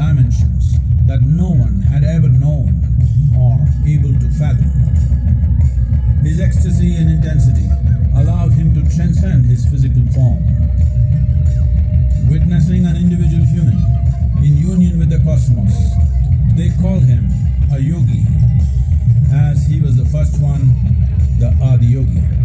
dimensions that no one had ever known or able to fathom. His ecstasy and intensity allowed him to transcend his physical form. Witnessing an individual human in union with the cosmos, they called him a yogi, as he was the first one, the Adi Yogi.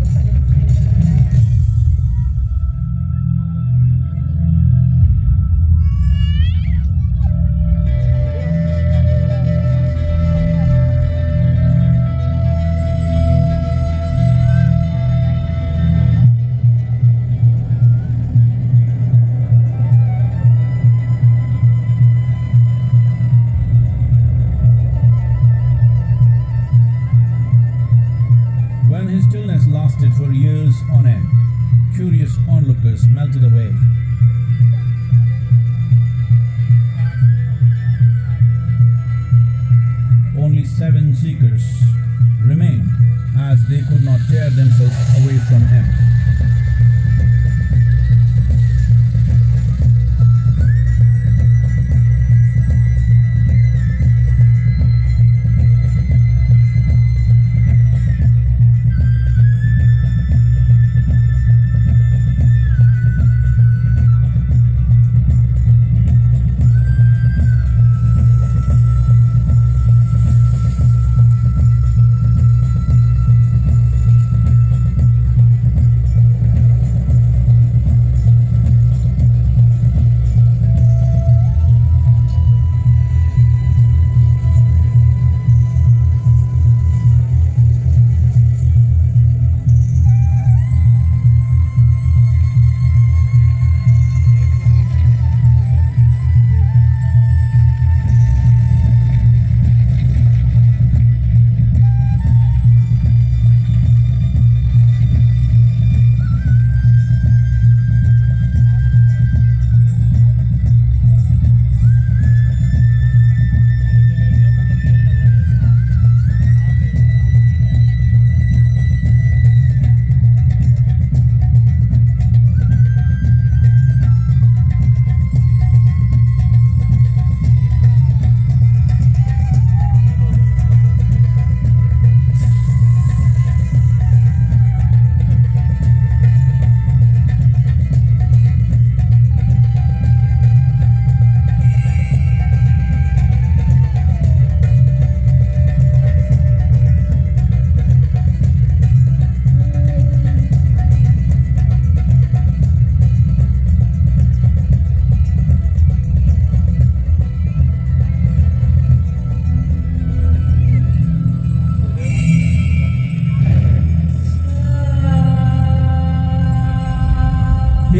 Years on end, curious onlookers melted away. Only seven seekers remained as they could not tear themselves away from him.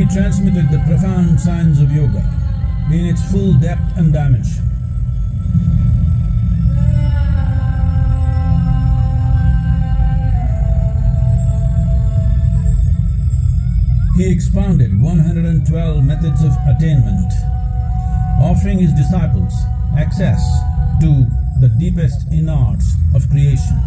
He transmitted the profound science of yoga in its full depth and dimension. He expounded 112 methods of attainment, offering his disciples access to the deepest innards of creation.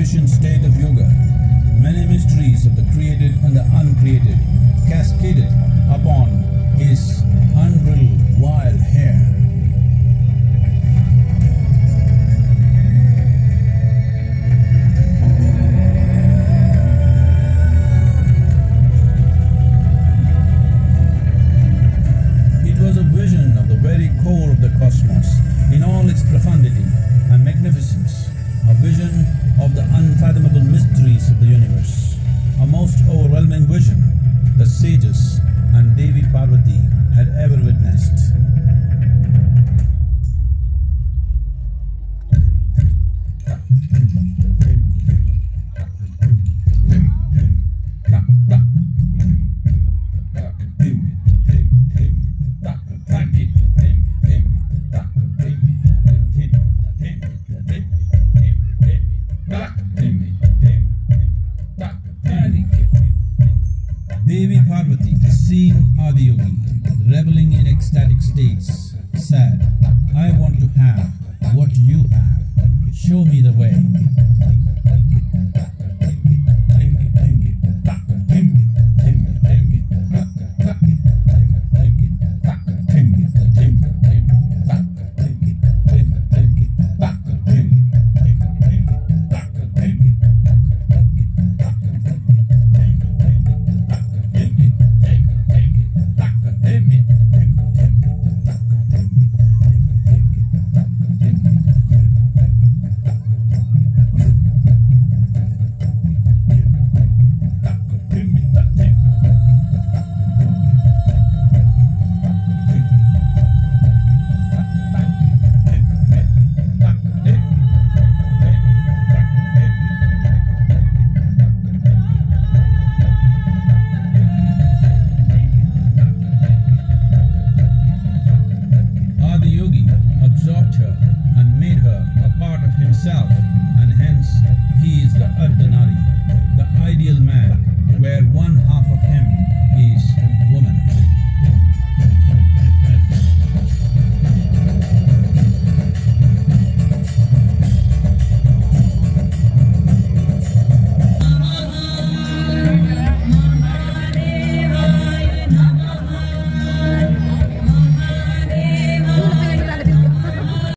Magnificent state of yoga, many mysteries of the created and the uncreated cascaded upon his unbridled wild hair. It was a vision of the very core of the cosmos in all its profundity and magnificence, a vision of the unfathomable mysteries of the universe, a most overwhelming vision the sages and Devi Parvati had ever witnessed. You have. Show me the way.